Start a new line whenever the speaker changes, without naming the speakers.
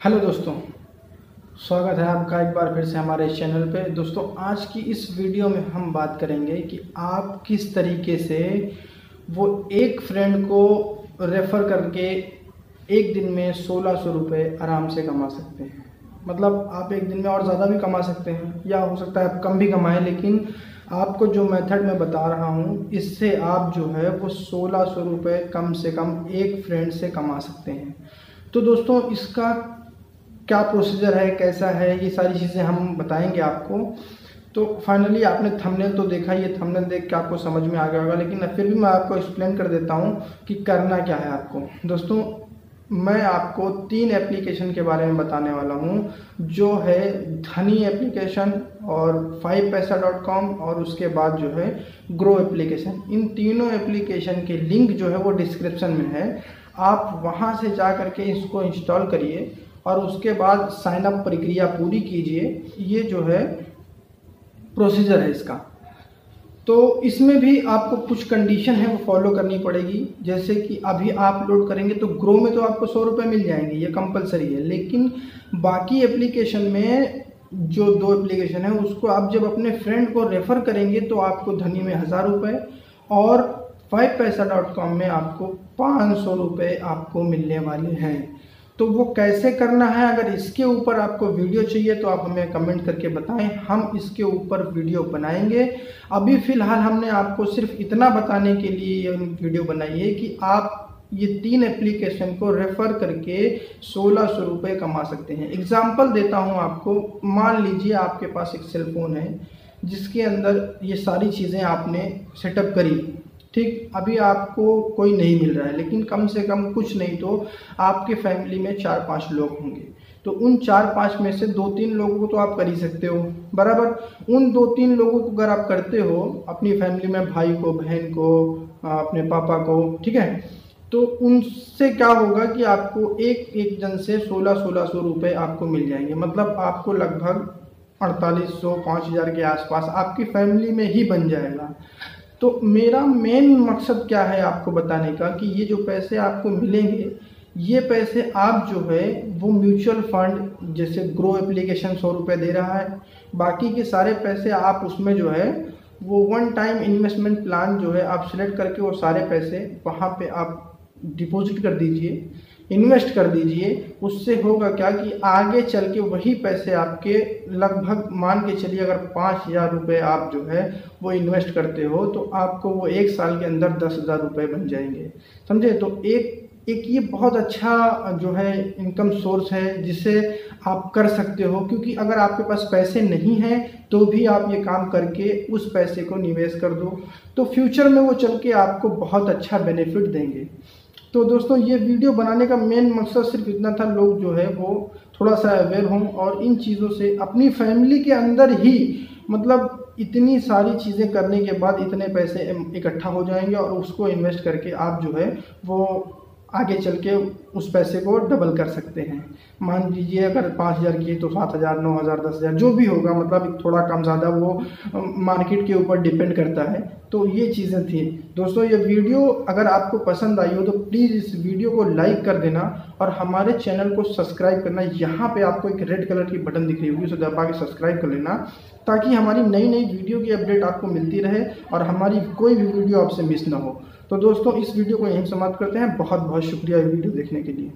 Hello दोस्तों, स्वागत है आपका एक बार फिर से हमारे चैनल पे। दोस्तों, आज की इस वीडियो में हम बात करेंगे कि आप किस तरीके से वो एक फ्रेंड को रेफ़र करके एक दिन में सोलह सौ रुपये आराम से कमा सकते हैं। मतलब आप एक दिन में और ज़्यादा भी कमा सकते हैं, या हो सकता है आप कम भी कमाएँ, लेकिन आपको जो मेथड मैं बता रहा हूँ, इससे आप जो है वो सोलह सौ रुपये कम से कम एक फ्रेंड से कमा सकते हैं। तो दोस्तों, इसका क्या प्रोसीजर है, कैसा है, ये सारी चीज़ें हम बताएँगे आपको। तो फाइनली आपने थंबनेल तो देखा ये थंबनेल देख के आपको समझ में आ गया होगा, लेकिन फिर भी मैं आपको एक्सप्लेन कर देता हूँ कि करना क्या है आपको। दोस्तों, मैं आपको तीन एप्लीकेशन के बारे में बताने वाला हूँ, जो है धनी एप्लीकेशन और फाइव पैसा डॉट कॉम और उसके बाद जो है ग्रो एप्लीकेशन इन तीनों एप्लीकेशन के लिंक जो है वो डिस्क्रिप्शन में है। आप वहाँ से जा करके इसको इंस्टॉल करिए। और उसके बाद साइन अप प्रक्रिया पूरी कीजिए, ये जो है प्रोसीजर है इसका। तो इसमें भी आपको कुछ कंडीशन है, वो फॉलो करनी पड़ेगी। जैसे कि अभी आप लोड करेंगे तो ग्रो में तो आपको सौ रुपये मिल जाएँगे, ये कंपलसरी है। लेकिन बाकी एप्लीकेशन में जो दो एप्लीकेशन है, उसको आप जब अपने फ्रेंड को रेफ़र करेंगे तो आपको धनी में हज़ार रुपये और फाइव पैसा डॉट कॉम में आपको पाँच सौ रुपये आपको मिलने वाले हैं। तो वो कैसे करना है? अगर इसके ऊपर आपको वीडियो चाहिए तो आप हमें कमेंट करके बताएँ। हम इसके ऊपर वीडियो बनाएँगे। अभी फ़िलहाल हमने आपको सिर्फ़ इतना बताने के लिए ये वीडियो बनाई है कि आप ये तीन एप्लीकेशन को रेफ़र करके सोलह सौ रुपये कमा सकते हैं। एग्ज़ाम्पल देता हूँ आपको। मान लीजिए आपके पास एक सेलफोन है, जिसके अंदर ये सारी चीज़ें आपने सेटअप करी। ठीक, अभी आपको कोई नहीं मिल रहा है, लेकिन कम से कम कुछ नहीं तो आपके फैमिली में चार पाँच लोग होंगे। तो उन चार पाँच में से दो तीन लोगों को तो आप कर ही सकते हो, बराबर? उन दो तीन लोगों को अगर आप करते हो, अपनी फैमिली में भाई को, बहन को अपने पापा को, ठीक है? तो उनसे क्या होगा कि आपको एक एक जन से सोलह सोलह सौ रुपये आपको मिल जाएँगे। मतलब आपको लगभग अड़तालीस सौ, पाँच हज़ार के आसपास आपकी फैमिली में ही बन जाएगा। तो मेरा मेन मकसद क्या है आपको बताने का कि ये जो पैसे आपको मिलेंगे, ये पैसे आप जो है, वो म्यूचुअल फंड जैसे ग्रो एप्लीकेशन सौ रुपये दे रहा है। बाकी के सारे पैसे आप उसमें जो है, वो वन टाइम इन्वेस्टमेंट प्लान जो है, आप सिलेक्ट करके वो सारे पैसे वहाँ पे आप डिपॉजिट कर दीजिए। इन्वेस्ट कर दीजिए। उससे होगा क्या कि आगे चल के वही पैसे आपके लगभग मान के चलिए, अगर पाँच हज़ार रुपये आप जो है वो इन्वेस्ट करते हो तो आपको वो एक साल के अंदर दस हज़ार रुपये बन जाएँगे। समझे? तो एक एक ये बहुत अच्छा जो है इनकम सोर्स है जिसे आप कर सकते हो, क्योंकि अगर आपके पास पैसे नहीं हैं तो भी आप ये काम करके उस पैसे को निवेश कर दो। तो फ्यूचर में वो चल के आपको बहुत अच्छा बेनिफिट देंगे। तो दोस्तों, ये वीडियो बनाने का मेन मकसद सिर्फ़ इतना था, लोग जो है वो थोड़ा सा अवेयर हों और इन चीज़ों से अपनी फैमिली के अंदर ही मतलब इतनी सारी चीज़ें करने के बाद इतने पैसे इकट्ठा हो जाएँगे और उसको इन्वेस्ट करके आप जो है वो आगे चल के उस पैसे को डबल कर सकते हैं। मान लीजिए अगर पाँच हज़ार की तो सात हज़ार, नौ हज़ार, दस हज़ार, जो भी होगा मतलब थोड़ा कम, ज़्यादा वो मार्केट के ऊपर डिपेंड करता है। तो ये चीज़ें थी। दोस्तों, ये वीडियो अगर आपको पसंद आई हो तो प्लीज़ इस वीडियो को लाइक कर देना और हमारे चैनल को सब्सक्राइब करना। यहाँ पे आपको एक रेड कलर की बटन दिख रही होगी, उसे दबा के सब्सक्राइब कर लेना, ताकि हमारी नई नई वीडियो की अपडेट आपको मिलती रहे और हमारी कोई भी वीडियो आपसे मिस ना हो। तो दोस्तों, इस वीडियो को यहीं समाप्त करते हैं। बहुत बहुत शुक्रिया वीडियो देखने के लिए।